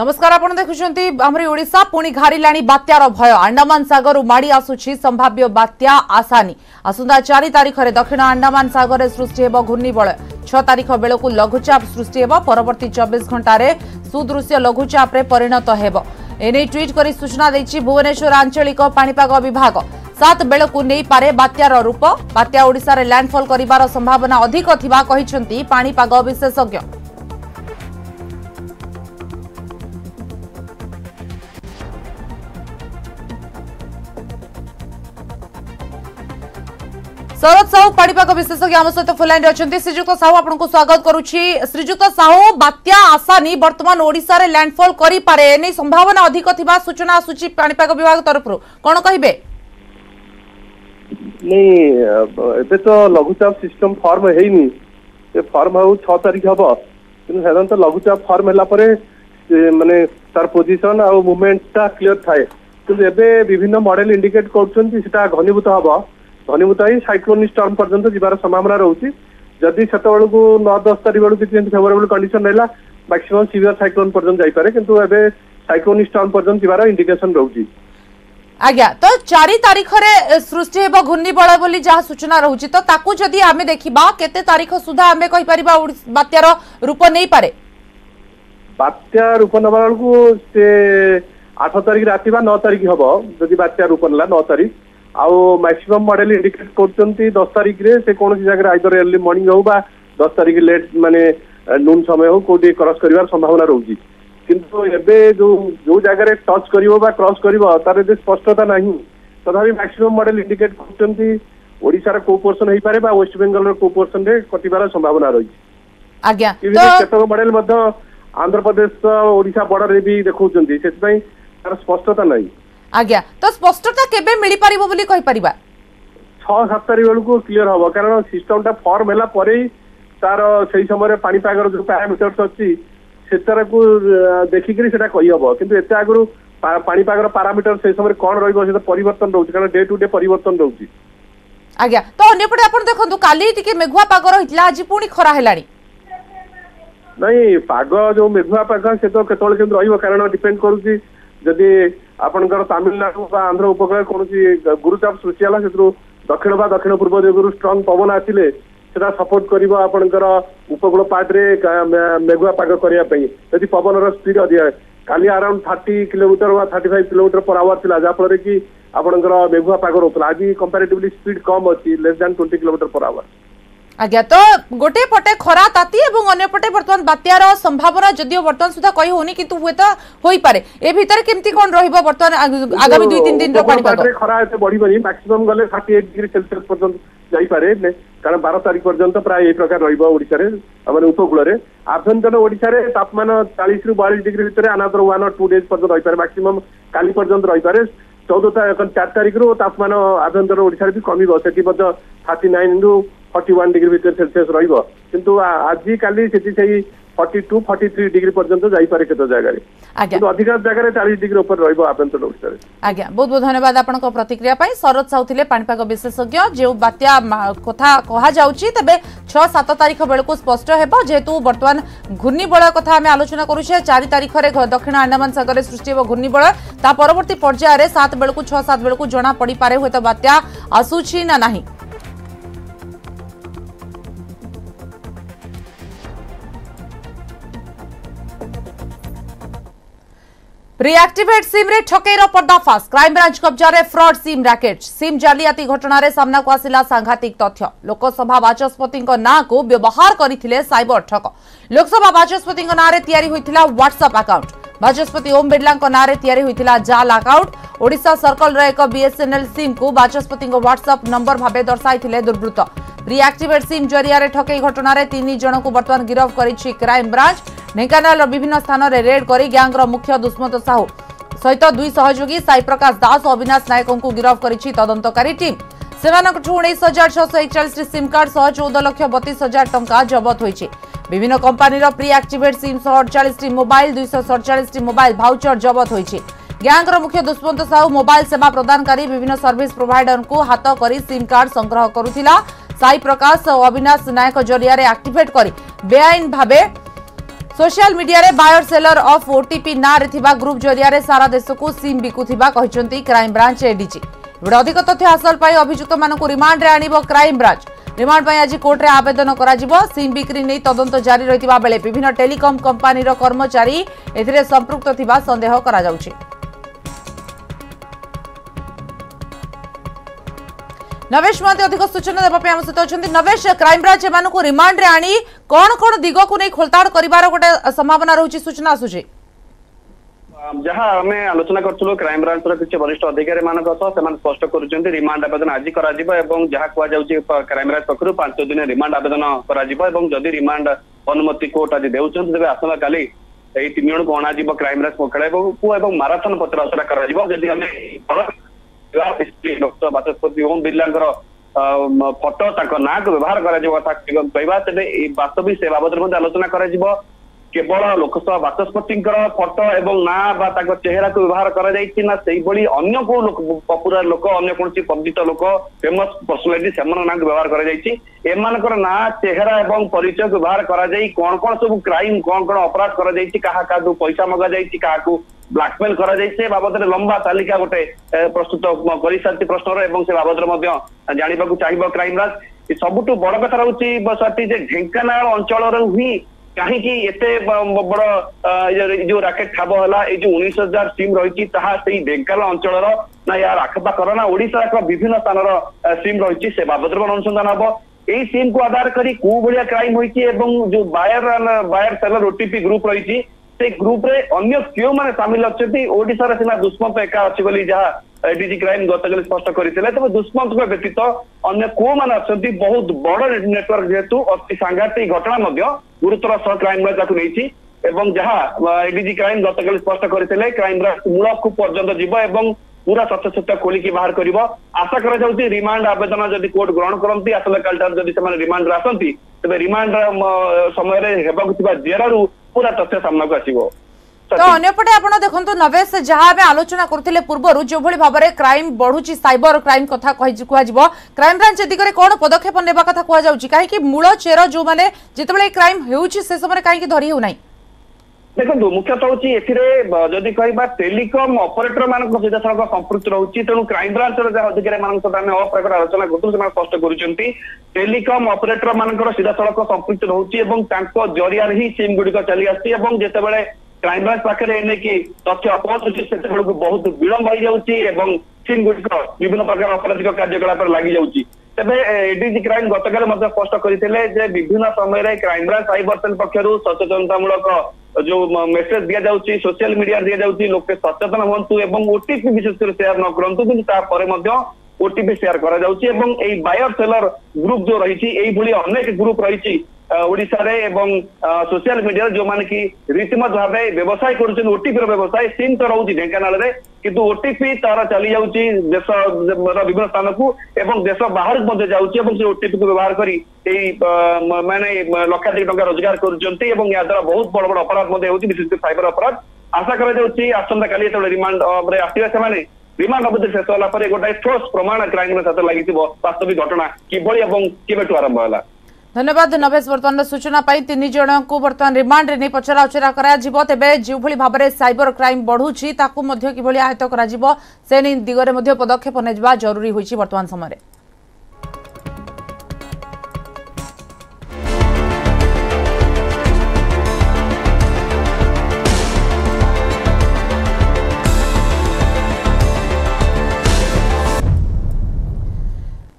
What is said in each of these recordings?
নমস্কার আপনার দেখুম আমার ওড়শা পুঁ ঘারা বাত্যার ভয় আন্ডামান সাগর মাড়ি আসুছি সম্ভাব্য বাত্যা আসানি আসন্তা চারি তারিখে দক্ষিণ আন্ডামান সাগরে সৃষ্টি হব ঘূর্ণিবলয় ছ তারিখ বেড়ক লঘুচাপ সৃষ্টি হব পরবর্তী চব্বিশ ঘণ্টার সুদৃশ্য লঘুচাপে পরিণত হব এনে ট্রিট করে সূচনা দিয়েছে ভুবনেশ্বর আঞ্চলিক পাপাগ বিভাগ সাত বেড়ক নেইপারে বাত্যার রূপ বাত্যা ওড়শার ল্যান্ডফল করার সম্ভাবনা অধিক থাকা পাপাগ বিশেষজ্ঞ ଶରତ ସାହୁ ପାଣିପାଗ ବିଶେଷଜ୍ଞ ଆମ ସହିତ ଫୋନ୍ଲାଇନ୍ରେ ଅଛନ୍ତି ଶ୍ରୀଯୁକ୍ତ ସାହୁ ଆପଣଙ୍କୁ ସ୍ୱାଗତ କରୁଛି ଶ୍ରୀଯୁକ୍ତ ସାହୁ ବାତ୍ୟା ଆସାନି ବର୍ତ୍ତମାନ ଓଡ଼ିଶାରେ ଲ୍ୟାଣ୍ଡଫଲ୍ କରିପାରେ ଏନେଇ ସମ୍ଭାବନା ଅଧିକ ଥିବା ସୂଚନା ଆସୁଛି ପାଣିପାଗ ବିଭାଗ ତରଫରୁ କ'ଣ କହିବେ ନାଇଁ ଏବେ ତ ଲଘୁଚାପ ସିଷ୍ଟମ ଫର୍ମ ହେଇନି ସେ ଫର୍ମ ଆଉ ଛଅ ତାରିଖ ହବ କିନ୍ତୁ ସାଧାରଣତଃ ଲଘୁଚାପ ଫର୍ମ ହେଲା ପରେ ମାନେ ତାର ପୋଜିସନ ଆଉ ମୁଭମେଣ୍ଟଟା କ୍ଲିଅର ଥାଏ କିନ୍ତୁ ଏବେ ବିଭିନ୍ନ ମଡେଲ ଇଣ୍ଡିକେଟ କରୁଛନ୍ତି ସେଟା ଘନୀଭୂତ ହବ ଘନୀଭୂତ ହୋଇ ସାଇକ୍ଲୋନ୍ ଷ୍ଟର୍ମ ପର୍ଯ୍ୟନ୍ତ ଯିବାର ସମ୍ଭାବନା ରହୁଛି ଯଦି ସେତେବେଳକୁ ନଅ ଦଶ ତାରିଖ ବେଳକୁ କିଛି ଏମିତି ଫେଭରେବୁଲ କଣ୍ଡିସନ ରହିଲା ମ୍ୟାକ୍ସିମମ୍ ସିଭିୟର ସାଇକ୍ଲୋନ୍ ପର୍ଯ୍ୟନ୍ତ ଯାଇପାରେ କିନ୍ତୁ ଏବେ ସାଇକ୍ଲୋନ୍ ଷ୍ଟର୍ମ ପର୍ଯ୍ୟନ୍ତ ଯିବାର ଇଣ୍ଡିକେସନ ରହୁଛି আজ্ঞা তো চারি তারিখরে সৃষ্টি হব ঘূর্ণিবল বলে যা সূচনা রয়েছে তো তাকে যদি আমি দেখিবা কেতে তারিখ সুদ্ধা আমি কইপার বাত্যার রূপ নেইপারে বাত্যা রূপ নেওয়া বেড়ে সে আঠ তারিখ রাতে বা ন তারিখ হব যদি বাত্যা রূপ নেলা ন তারিখ ଆଉ ମ୍ୟାକ୍ସିମମ୍ ମଡେଲ ଇଣ୍ଡିକେଟ୍ କରୁଛନ୍ତି ଦଶ ତାରିଖରେ ସେ କୌଣସି ଜାଗାରେ ଆଇଦର ଏର୍ଲି ମର୍ଣ୍ଣିଂ ହଉ ବା ଦଶ ତାରିଖ ଲେଟ୍ ମାନେ ନୁନ ସମୟ ହଉ କୋଉଠି କ୍ରସ୍ କରିବାର ସମ୍ଭାବନା ରହୁଛି କିନ୍ତୁ ଏବେ ଯୋଉ ଯୋଉ ଜାଗାରେ ଟଚ୍ କରିବ ବା କ୍ରସ୍ କରିବ ତାର ଏତେ ସ୍ପଷ୍ଟତା ନାହିଁ ତଥାପି ମ୍ୟାକ୍ସିମମ୍ ମଡେଲ ଇଣ୍ଡିକେଟ୍ କରୁଛନ୍ତି ଓଡ଼ିଶାର କୋଉ ପୋର୍ସନ ହେଇପାରେ ବା ୱେଷ୍ଟବେଙ୍ଗଲର କୋଉ ପୋର୍ସନରେ କଟିବାର ସମ୍ଭାବନା ରହିଛି କେତେକ ମଡେଲ ମଧ୍ୟ ଆନ୍ଧ୍ରପ୍ରଦେଶ ଓଡ଼ିଶା ବର୍ଡରରେ ବି ଦେଖାଉଛନ୍ତି ସେଥିପାଇଁ ତାର ସ୍ପଷ୍ଟତା ନାହିଁ আজ্ঞা তো স্পষ্টতা কেবে মিলিপারিব বলি কইপারিবা 6 7 তারিখ বেলকু ক্লিয়ার হব কারণ সিস্টমটা ফর্ম হেলা পরে তার সেই সময় পাপাগর যে প্যারামিটর্স অছি সেটারকু দেখিকি সেটা কই হব কিন্তু এতে আগরু পাপাগর প্যারামিটর সেই সময় কোন রইব সেটা পরিবর্তন রহুছি কারণ ডে টু ডে পরিবর্তন রহুছি আজ্ঞা তো অন্যপটে আপনার দেখুন কালি টিকে মেঘুয়া পাগ রহিলা আজি পুনি খরা হেলানি নাই পাগ যে মেঘুয়া পাগ সে তো কেতবে কেমন রহব কারণ ডিপেন্ড করুছি ଯଦି ଆପଣଙ୍କର ତାମିଲନାଡୁ ବା ଆନ୍ଧ୍ର ଉପକୂଳରେ କୌଣସି ଗୁରୁଚାପ ସୃଷ୍ଟି ହେଲା ସେଥିରୁ ଦକ୍ଷିଣ ବା ଦକ୍ଷିଣ ପୂର୍ବ ଦିଗରୁ ଷ୍ଟ୍ରଙ୍ଗ ପବନ ଆସିଲେ ସେଟା ସପୋର୍ଟ କରିବ ଆପଣଙ୍କର ଉପକୂଳ ପାର୍ଟରେ ମେଘୁଆ ପାଗ କରିବା ପାଇଁ ଯଦି ପବନର ସ୍ପିଡ୍ ଅଧିକା କାଲି ଆରାଉଣ୍ଡ ଥାର୍ଟି କିଲୋମିଟର ବା thirty five kilometre per hour ଥିଲା ଯାହାଫଳରେ କି ଆପଣଙ୍କର ମେଘୁଆ ପାଗ ରହୁଥିଲା ଆଜି କମ୍ପାରେଟିଭଲି ସ୍ପିଡ୍ କମ୍ ଅଛି less than twenty kilometre per hour આ ગયા તો ગોટે ફટે ખરા તાતી એબન અન્ય પટે વર્તમાન બાતિયાર સંભાવના જોdio વર્તમાન સુધા કઈ હોની કીંતુ હુએ તો હોઈ પરે એ ભીતર કેમતી કોણ રહીબો વર્તમાન આગામી 2-3 દિન રો પડી પર ખરા હે તો બડી બડી મેક્સિમમ ગલે 38 ડિગ્રી સેલ્સિયસ પર્તંત જઈ પરે ને કારણ 12 તારીખ પર્તંત પ્રાય એ પ્રકાર રહીબો ઓડિશા રે અને ઉપકુળ રે આંદંતર ઓડિશા રે તાપમાન 40 રૂ 42 ડિગ્રી ભીતરે અનધર 1 ઓર 2 ડેઝ પર્તંત રહી પરે મેક્સિમમ કાલી પર્તંત રહી પરે 14 તા એકન 4 તારીખ રો તાપમાન આંદંતર ઓડિશા રે ભી કમી બોસે કીમત 39 રૂ फर्टी वन डिग्री भितर सेलसीयस रोक कि आज का forty two forty three degree पर्यटन जापे केत जगह आज्ञा बहुत बहुत धन्यवाद प्रतिक्रिया शरद साहू थे पापाग विशेषज्ञ जो बात्या कथा कहुच्छ तेज छः सात तारीख बेलू स्पष्ट हो जेहतु बर्तमान घूर्णिबल कथा आम आलोचना करुचे चार तारीख में दक्षिण आंडमान सगर में सृष्टि हो घूर्णिबल परवर्त पर्यायर सात बेलू छत बेलू जमापड़पे हूं तो बात्या आसूसी ना नहीं रिएक्टिवेट सिम रे ठकेर पर्दाफाश क्राइमब्रांच कब्जा में फ्रड सिम राकेट सिम जालियाती घटन सामना को आसला सांघातिक तथ्य लोकसभा बाचस्पति ना को व्यवहार करते सबर ठक लोकसभा बाचस्पति नाँला ह्वाट्सअप आकाउंट बाचस्पति ओम बिर्ला नाँला जाल आकाउंट ओडा सर्कल एक बीएसएनएल सिम को बाचस्पति ह्वाट्सअप नंबर भाव दर्शाई दुर्वृत्त ରିଆକ୍ଟିଭେଟ୍ ସିମ୍ ଜରିଆରେ ଠକେଇ ଘଟଣାରେ ତିନି ଜଣଙ୍କୁ ବର୍ତ୍ତମାନ ଗିରଫ କରିଛି କ୍ରାଇମବ୍ରାଞ୍ଚ ଢେଙ୍କାନାଳର ବିଭିନ୍ନ ସ୍ଥାନରେ ରେଡ୍ କରି ଗ୍ୟାଙ୍ଗର ମୁଖ୍ୟ ଦୁଷ୍ମନ୍ତ ସାହୁ ସହିତ ଦୁଇ ସହଯୋଗୀ ସାଇ ପ୍ରକାଶ ଦାସ ଓ ଅବିନାଶ ନାୟକଙ୍କୁ ଗିରଫ କରିଛି ତଦନ୍ତକାରୀ ଟିମ୍ ସେମାନଙ୍କଠୁ ଉଣେଇଶ ହଜାର ଛଅଶହ ଏକଚାଳିଶଟି ସିମ୍ କାର୍ଡ ସହ ଚଉଦ ଲକ୍ଷ ବତିଶ ହଜାର ଟଙ୍କା ଜବତ ହୋଇଛି ବିଭିନ୍ନ କମ୍ପାନୀର ପ୍ରି ଆକ୍ଟିଭେଟ୍ ସିମ୍ ଶହ ଅଡ଼ଚାଳିଶଟି ମୋବାଇଲ ଦୁଇଶହ ସଡ଼ଚାଳିଶଟି ମୋବାଇଲ ଭାଉଚର ଜବତ ହୋଇଛି ଗ୍ୟାଙ୍ଗର ମୁଖ୍ୟ ଦୁଷ୍ମନ୍ତ ସାହୁ ମୋବାଇଲ ସେବା ପ୍ରଦାନକାରୀ ବିଭିନ୍ନ ସର୍ଭିସ ପ୍ରୋଭାଇଡରଙ୍କୁ ହାତ କରି ସିମ୍ କାର୍ଡ ସଂଗ୍ରହ କରୁଥିଲା সাই প্রকাশ ও অবিনাশ নায়ক জরিয়ারে আক্টিভেট করে বেআইন ভাবে সোশিয়াল মিডিয়ায় বায়র সেলর অফ ওটিপি নাঁরে থাকা গ্রুপ জরিয়ারে সারা দেশকু সিম বিকুথিবা কহিছন্তি ক্রাইম ব্রাঞ্চ এডিজি এবে অধিক তথ্য হাসল পাই অভিযুক্ত মানুষ রিমান্ডে আনিব ক্রাইম ব্রাঞ্চ রিমান্ড পাই আজ কোর্টে আবেদন করা সিম বিক্রি নিয়ে তদন্ত জারি রয়েছে বেড়ে বিভিন্ন টেলিকম কোম্পানির কর্মচারী এতে সম্পৃক্ত থাকা সন্দেহ করা যাচ্ছে নবেশ মহান্তি অধিক সূচনা দেওয়া আম সহ অনেক নবেশ ক্রাইমব্রাঞ্চ এমনক রিমান্ডে আনি কোণ কোণ দিগক নিয়ে খোলতাড় করবার গোটে সম্ভাবনা রয়েছে সূচনা আসুছে ଯାହା ଆମେ ଆଲୋଚନା କରୁଥିଲୁ କ୍ରାଇମବ୍ରାଞ୍ଚର କିଛି ବରିଷ୍ଠ ଅଧିକାରୀମାନଙ୍କ ସହ ସେମାନେ ସ୍ପଷ୍ଟ କରୁଛନ୍ତି ରିମାଣ୍ଡ ଆବେଦନ ଆଜି କରାଯିବ ଏବଂ ଯାହା କୁହାଯାଉଛି କ୍ରାଇମବ୍ରାଞ୍ଚ ପକ୍ଷରୁ ପାଞ୍ଚ ଦିନ ରିମାଣ୍ଡ ଆବେଦନ କରାଯିବ ଏବଂ ଯଦି ରିମାଣ୍ଡ ଅନୁମତି କୋର୍ଟ ଆଜି ଦେଉଛନ୍ତି ତେବେ ଆସନ୍ତାକାଲି ଏହି ତିନି ଜଣଙ୍କୁ ଅଣାଯିବ କ୍ରାଇମବ୍ରାଞ୍ଚ ମୁଖ୍ୟାଳୟକୁ ଏବଂ ମାରାଥନ ପଚରାଉଚରା କରାଯିବ ଯଦି ଆମେ डक्टर बाचस्पति ओम बिर्ला तक नाको व्यवहार कथा तपाईँ बातविक बाबले पनि आलोचना କେବଳ ଲୋକସଭା ବାଚସ୍ପତିଙ୍କର ଫଟୋ ଏବଂ ନାଁ ବା ତାଙ୍କ ଚେହେରାକୁ ବ୍ୟବହାର କରାଯାଇଛି ନା ସେଇଭଳି ଅନ୍ୟ କୋଉ ଲୋକ ପପୁଲାର ଲୋକ ଅନ୍ୟ କୌଣସି ପରିଚିତ ଲୋକ ଫେମସ ପର୍ସନାଲିଟି ସେମାନଙ୍କ ନାଁକୁ ବ୍ୟବହାର କରାଯାଇଛି ଏମାନଙ୍କର ନାଁ ଚେହେରା ଏବଂ ପରିଚୟକୁ ବ୍ୟବହାର କରାଯାଇ କଣ କଣ ସବୁ କ୍ରାଇମ କଣ କଣ ଅପରାଧ କରାଯାଇଛି କାହା କାହାକୁ ପଇସା ମଗାଯାଇଛି କାହାକୁ ବ୍ଲାକମେଲ କରାଯାଇଛି ସେ ବାବଦରେ ଲମ୍ବା ତାଲିକା ଗୋଟେ ପ୍ରସ୍ତୁତ କରିସାରିଛି ପ୍ରଶ୍ନର ଏବଂ ସେ ବାବଦରେ ମଧ୍ୟ ଜାଣିବାକୁ ଚାହିଁବ କ୍ରାଇମବ୍ରାଞ୍ଚ ସବୁଠୁ ବଡ କଥା ରହୁଛି ସ୍ୱାତି ଯେ ଢେଙ୍କାନାଳ ଅଞ୍ଚଳରୁ ହିଁ କାହିଁକି ଏତେ ବଡ ଯୋଉ ରାକେଟ ଠାବ ହେଲା ଏଇ ଯୋଉ ଉଣେଇଶ ହଜାର ସିମ୍ ରହିଛି ତାହା ସେଇ ଢେଙ୍କାନାଳ ଅଞ୍ଚଳର ନା ଏହାର ଆଖପାଖର ନା ଓଡିଶା ଏକ ବିଭିନ୍ନ ସ୍ଥାନର ସିମ୍ ରହିଛି ସେ ବାବଦରେ କଣ ଅନୁସନ୍ଧାନ ହବ এই সিমকু আধার করে কেউ ভাবে ক্রাইম হয়েছে এবং যে buyer buyer seller OTP group রয়েছে ସେ ଗ୍ରୁପରେ ଅନ୍ୟ କେଉଁମାନେ ସାମିଲ ଅଛନ୍ତି ଓଡିଶାର ସିନା ଦୁଷ୍ମନ୍ତ ଏକା ଅଛି ବୋଲି ଯାହା ଡିଜି କ୍ରାଇମ ଗତକାଲି ସ୍ପଷ୍ଟ କରିଥିଲେ ତେବେ ଦୁଷ୍ମନ୍ତଙ୍କ ବ୍ୟତୀତ ଅନ୍ୟ କୋଉମାନେ ଅଛନ୍ତି ବହୁତ ବଡ ନେଟୱାର୍କ ଯେହେତୁ ଅତି ସାଂଘାତିକ ଘଟଣା ମଧ୍ୟ ଗୁରୁତର ସହ କ୍ରାଇମବ୍ରାଞ୍ଚ ତାକୁ ନେଇଛି ଏବଂ ଯାହା ଏଡିଜି କ୍ରାଇମ ଗତକାଲି ସ୍ପଷ୍ଟ କରିଥିଲେ କ୍ରାଇମବ୍ରାଞ୍ଚ ମୂଳକୁ ପର୍ଯ୍ୟନ୍ତ ଯିବ ଏବଂ ପୁରା ସତ୍ୟସତ୍ୟ ଖୋଲିକି ବାହାର କରିବ ଆଶା କରାଯାଉଛି ରିମାଣ୍ଡ ଆବେଦନ ଯଦି କୋର୍ଟ ଗ୍ରହଣ କରନ୍ତି ଆସନ୍ତାକାଲି ଠାରୁ ଯଦି ସେମାନେ ରିମାଣ୍ଡରେ ଆସନ୍ତି ତେବେ ରିମାଣ୍ଡ ସମୟରେ ହେବାକୁ ଥିବା ଜେରାରୁ ପୁରା ତଥ୍ୟ ସାମ୍ନାକୁ ଆସିବ ତ ଅନ୍ୟପଟେ ଆପଣ ଦେଖନ୍ତୁ ନବେଶ ଯାହା ଆମେ ଆଲୋଚନା କରୁଥିଲେ ପୂର୍ବରୁ ଯେଉଁଭଳି ଭାବରେ କ୍ରାଇମ ବଢୁଛି ସାଇବର କ୍ରାଇମ କଥା କୁହାଯିବ କ୍ରାଇମବ୍ରାଞ୍ଚ ଏ ଦିଗରେ କ'ଣ ପଦକ୍ଷେପ ନେବା କଥା କୁହାଯାଉଛି କାହିଁକି ମୂଳ ଚେର ଯେଉଁମାନେ ଯେତେବେଳେ କ୍ରାଇମ ହେଉଛି ସେ ସମୟରେ କାହିଁକି ଧରି ହେଉନାହିଁ ଦେଖନ୍ତୁ ମୁଖ୍ୟତଃ ହେଉଛି ଏଥିରେ ଯଦି କହିବା ଟେଲିକମ୍ ଅପରେଟର ମାନଙ୍କ ସିଧାସଳଖ ସମ୍ପୃକ୍ତ ରହୁଛି ତେଣୁ କ୍ରାଇମବ୍ରାଞ୍ଚର ଯାହା ଅଧିକାରୀ ମାନଙ୍କ ସହିତ ଆମେ ଅଫ୍ ରେକର୍ଡ ଆଲୋଚନା କରୁଥିଲୁ ସେମାନେ ସ୍ପଷ୍ଟ କରୁଛନ୍ତି ଟେଲିକମ୍ ଅପରେଟର ମାନଙ୍କର ସିଧାସଳଖ ସମ୍ପୃକ୍ତ ରହୁଛି ଏବଂ ତାଙ୍କ ଜରିଆରେ ହିଁ ସିମ୍ ଗୁଡିକ ଚାଲିଆସୁଛି ଏବଂ ଯେତେବେଳେ କ୍ରାଇମବ୍ରାଞ୍ଚ ପାଖରେ ଏ ନେଇକି ତଥ୍ୟ ପହଞ୍ଚୁଛି ସେତେବେଳକୁ ବହୁତ ବିଳମ୍ବ ହେଇଯାଉଛି ଏବଂ ସିମ୍ ଗୁଡିକ ବିଭିନ୍ନ ପ୍ରକାର ଅପରାଧିକ କାର୍ଯ୍ୟକଳାପରେ ଲାଗିଯାଉଛି ତେବେ ଏଡିଜି କ୍ରାଇମ ଗତକାଲି ମଧ୍ୟ ସ୍ପଷ୍ଟ କରିଥିଲେ ଯେ ବିଭିନ୍ନ ସମୟରେ କ୍ରାଇମବ୍ରାଞ୍ଚ ସାଇବର ସେଲ୍ ପକ୍ଷରୁ ସଚେତନତାମୂଳକ ଯୋଉ ମେସେଜ ଦିଆଯାଉଛି ସୋସିଆଲ ମିଡିଆ ଦିଆଯାଉଛି ଲୋକେ ସଚେତନ ହୁଅନ୍ତୁ ଏବଂ ଓଟିପି ବିଶେଷ କରି ସେୟାର ନ କରନ୍ତୁ କିନ୍ତୁ ତାପରେ ମଧ୍ୟ ଓଟିପି ସେୟାର କରାଯାଉଛି ଏବଂ ଏଇ ବାୟର ସେଲର ଗ୍ରୁପ ଯୋଉ ରହିଛି ଏଇଭଳି ଅନେକ ଗ୍ରୁପ ରହିଛି ଓଡିଶାରେ ଏବଂ ସୋସିଆଲ ମିଡିଆରେ ଯୋଉମାନେ କି ରୀତିମତ ଭାବେ ବ୍ୟବସାୟ କରୁଛନ୍ତି ଓଟିପିର ବ୍ୟବସାୟ ସିମ୍ ତ ରହୁଛି ଢେଙ୍କାନାଳରେ କିନ୍ତୁ ଓଟିପି ତାର ଚାଲିଯାଉଛି ଦେଶର ବିଭିନ୍ନ ସ୍ଥାନକୁ ଏବଂ ଦେଶ ବାହାରକୁ ମଧ୍ୟ ଯାଉଛି ଏବଂ ସେ ଓଟିପିକୁ ବ୍ୟବହାର କରି ଏଇ ମାନେ ଲକ୍ଷାଧିକ ଟଙ୍କା ରୋଜଗାର କରୁଛନ୍ତି ଏବଂ ଏହା ଦ୍ୱାରା ବହୁତ ବଡ ବଡ ଅପରାଧ ମଧ୍ୟ ହେଉଛି ବିଶେଷ କରି ସାଇବର ଅପରାଧ ଆଶା କରାଯାଉଛି ଆସନ୍ତାକାଲି ଯେତେବେଳେ ରିମାଣ୍ଡରେ ଆସିବେ ସେମାନେ ରିମାଣ୍ଡ ଅବଧି ଶେଷ ହେଲା ପରେ ଗୋଟାଏ ଠୋସ୍ ପ୍ରମାଣ କ୍ରାଇମର ସାଥିରେ ଲାଗିଥିବ ବାସ୍ତବିକ ଘଟଣା କିଭଳି ଏବଂ କେବେଠୁ ଆରମ୍ଭ ହେଲା ಧನ್ಯವಾದ ನಭೇಶ್ ಬರ್ತನ್ನ ಸೂಚನಾ ತಿನ್ ಜನಕ್ಕೂ ಬರ್ತಮಾನ ರಿಮಾಂಡ್ರೆ ପଚରାଉଚରା କରାଯିବ ତେବେ ଯେଉଁଭଳି ଭାବରେ ସାଇବର କ୍ରାଇମ୍ ବଢ଼ୁଛି ତାକୁ ମଧ୍ୟ କିଭଳି ଆୟତ୍ତ କରାଯିବ ସେ ନେଇ ଦିଗରେ ମଧ୍ୟ ପଦକ୍ଷେପ ନେବା ଜରୁରୀ ହୋଇଛି ବର୍ତ୍ତମାନ ସମୟରେ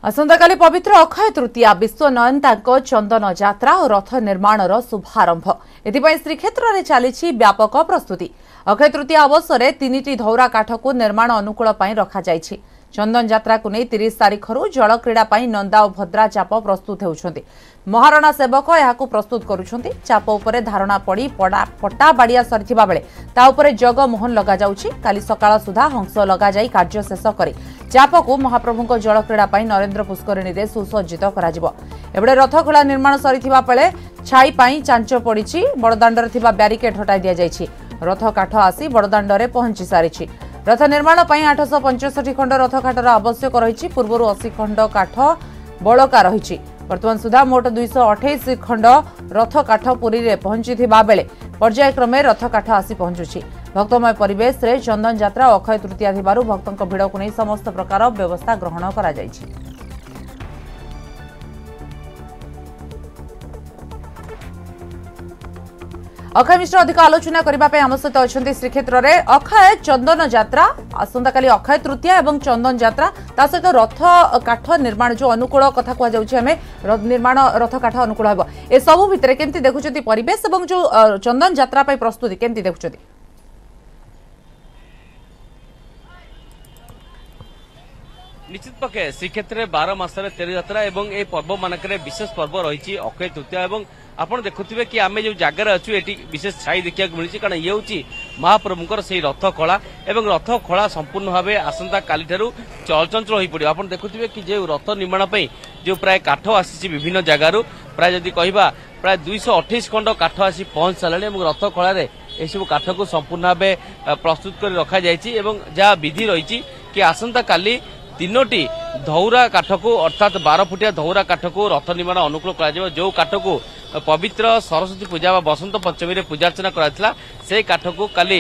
ଆସନ୍ତାକାଲି ପବିତ୍ର ଅକ୍ଷୟ ତୃତୀୟା ବିଶ୍ୱ ନୟନ୍ତାଙ୍କ ଚନ୍ଦନ ଯାତ୍ରା ଓ ରଥ ନିର୍ମାଣର ଶୁଭାରମ୍ଭ ଏଥିପାଇଁ ଶ୍ରୀକ୍ଷେତ୍ରରେ ଚାଲିଛି ବ୍ୟାପକ ପ୍ରସ୍ତୁତି ଅକ୍ଷୟ ତୃତୀୟା ଅବସରରେ ତିନିଟି ଧୌରା କାଠକୁ ନିର୍ମାଣ ଅନୁକୂଳ ପାଇଁ ରଖାଯାଇଛି ଚନ୍ଦନ ଯାତ୍ରାକୁ ନେଇ ତିରିଶ ତାରିଖରୁ ଜଳକ୍ରୀଡ଼ା ପାଇଁ ନନ୍ଦା ଓ ଭଦ୍ରା ଚାପ ପ୍ରସ୍ତୁତ ହେଉଛନ୍ତି ମହାରଣା ସେବକ ଏହାକୁ ପ୍ରସ୍ତୁତ କରୁଛନ୍ତି ଚାପ ଉପରେ ଧାରଣା ପଡ଼ି ପଟା ବାଡ଼ିଆ ସରିଥିବା ବେଳେ ତା ଉପରେ ଜଗମୋହନ ଲଗାଯାଉଛି କାଲି ସକାଳ ସୁଦ୍ଧା ହଂସ ଲଗାଯାଇ କାର୍ଯ୍ୟ ଶେଷ କରି ଚାପକୁ ମହାପ୍ରଭୁଙ୍କ ଜଳକ୍ରୀଡ଼ା ପାଇଁ ନରେନ୍ଦ୍ର ପୁଷ୍କରିଣୀରେ ସୁସଜ୍ଜିତ କରାଯିବ ଏବେଳେ ରଥଖୋଳା ନିର୍ମାଣ ସରିଥିବା ବେଳେ ଛାଇ ପାଇଁ ଚାଞ୍ଚ ପଡ଼ିଛି ବଡ଼ଦାଣ୍ଡରେ ଥିବା ବ୍ୟାରିକେଡ୍ ହଟାଇ ଦିଆଯାଇଛି ରଥ କାଠ ଆସି ବଡ଼ଦାଣ୍ଡରେ ପହଞ୍ଚି ସାରିଛି ରଥ ନିର୍ମାଣ ପାଇଁ ଆଠଶହ ପଞ୍ଚଷଠି ଖଣ୍ଡ ରଥକାଠର ଆବଶ୍ୟକ ରହିଛି ପୂର୍ବରୁ ଅଶୀ ଖଣ୍ଡ କାଠ ବଳକା ରହିଛି ବର୍ତ୍ତମାନ ସୁଦ୍ଧା ମୋଟ ଦୁଇଶହ ଅଠେଇଶ ଖଣ୍ଡ ରଥକାଠ ପୁରୀରେ ପହଞ୍ଚିଥିବା ବେଳେ ପର୍ଯ୍ୟାୟକ୍ରମେ ରଥକାଠ ଆସି ପହଞ୍ଚୁଛି ଭକ୍ତମୟ ପରିବେଶରେ ଚନ୍ଦନ ଯାତ୍ରା ଅକ୍ଷୟ ତୃତୀୟା ଥିବାରୁ ଭକ୍ତଙ୍କ ଭିଡ଼କୁ ନେଇ ସମସ୍ତ ପ୍ରକାର ବ୍ୟବସ୍ଥା ଗ୍ରହଣ କରାଯାଇଛି অক্ষয় মিশ্র অধিক আলোচনা করা আম সহ অনেক শ্রীক্ষেত্রের অক্ষয় চন্দন যাত্রা আসন্তকালি অক্ষয় তৃতীয়া এবং চন্দন যাত্রা তা সহ রথ কাঠ নির্মাণ যে অনুকূল কথা কুযাচ্ছে আমি নির্মাণ রথ কাঠ অনুকূল হব এসবু ভিতরে কেমি দেখুম পরিবেশ এবং যে চন্দন যাত্রা প্রস্তুতি কেমি দেখুম নিশ্চিত পক্ষে শ্রীক্ষেত্রে বার মাসের তেরযাত্রা এবং এই পর্ব মানকরে বিশেষ পর্ব রয়েছে অক্ষয় তৃতীয় এবং আপনার দেখুবে কি আমি যে জায়গায় অছু এটি বিশেষ ছাই দেখা মিলছে কারণ ইয়ে হচ্ছে মহাপ্রভুঙ্কর সেই রথ খোলা এবং রথ খোলা সম্পূর্ণ ভাবে আসন্তকালি ঠার চলচঞ্চল হয়ে পড়ে আপনার দেখুবে কি যে রথ নির্মাণ পাই যে প্রায় কাঠ আসিছে বিভিন্ন জায়গার প্রায় যদি কহা প্রায় দুইশো অঠেইশ খণ্ড কাঠ আসি পৌঁছ সারে এবং রথ খোলার এইসব কাঠক সম্পূর্ণভাবে প্রস্তুত করে রখা যাই এবং যা বিধি রয়েছে কি আসন্তকালি ତିନୋଟି ଧଉରା କାଠକୁ ଅର୍ଥାତ୍ ବାର ଫୁଟିଆ ଧଉରା କାଠକୁ ରଥ ନିର୍ମାଣ ଅନୁକୂଳ କରାଯିବ ଯେଉଁ କାଠକୁ ପବିତ୍ର ସରସ୍ୱତୀ ପୂଜା ବା ବସନ୍ତ ପଞ୍ଚମୀରେ ପୂଜାର୍ଚ୍ଚନା କରାଯାଇଥିଲା ସେ କାଠକୁ କାଲି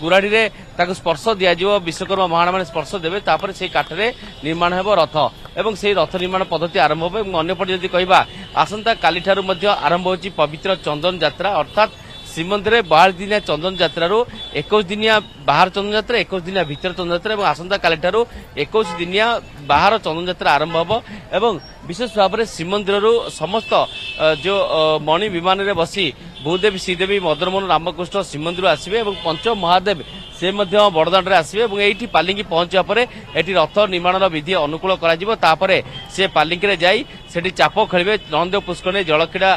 କୁରାଢ଼ୀରେ ତାକୁ ସ୍ପର୍ଶ ଦିଆଯିବ ବିଶ୍ୱକର୍ମା ମହାଣମାନେ ସ୍ପର୍ଶ ଦେବେ ତାପରେ সেই কাঠরে নির্মাণ হব রথ এবং সেই রথ নির্মাণ পদ্ধতি আরম্ভ হব এবং অন্যপটে যদি কহা আসন্তা কালিঠার আরম্ভ হচ্ছে পবিত্র চন্দন যাত্রা অর্থাৎ ଶ୍ରୀମନ୍ଦିରରେ ବାର ଦିନିଆ ଚନ୍ଦନ ଯାତ୍ରାରୁ ଏକୋଇଶ ଦିନିଆ ବାହାର ଚନ୍ଦନ ଯାତ୍ରା ଏକୋଇଶ ଦିନିଆ ଭିତର ଚନ୍ଦନ ଯାତ୍ରା ଏବଂ ଆସନ୍ତାକାଲି ଠାରୁ ଏକୋଇଶ ଦିନିଆ ବାହାର ଚନ୍ଦନ ଯାତ୍ରା ଆରମ୍ଭ ହେବ ଏବଂ ବିଶେଷ ଭାବରେ ଶ୍ରୀମନ୍ଦିରରୁ ସମସ୍ତ ଯେଉଁ ମଣି ବିମାନରେ ବସି ଭୂଦେବୀ ଶ୍ରୀଦେବୀ ମଦନମୋହନ ରାମକୃଷ୍ଣ ଶ୍ରୀମନ୍ଦିର ଆସିବେ ଏବଂ ପଞ୍ଚ ମହାଦେବ ସେ ମଧ୍ୟ ବଡ଼ଦାଣ୍ଡରେ ଆସିବେ ଏବଂ ଏଇଠି ପାଲିଙ୍କି ପହଞ୍ଚିବା ପରେ ଏଠି ରଥ ନିର୍ମାଣର ବିଧି ଅନୁକୂଳ କରାଯିବ ତାପରେ ସେ ପାଲିଙ୍କିରେ ଯାଇ ସେଠି ଚାପ ଖେଳିବେ ନନ୍ଦେବ ପୁଷ୍କରିଣୀ ଜଳକ୍ରୀଡ଼ା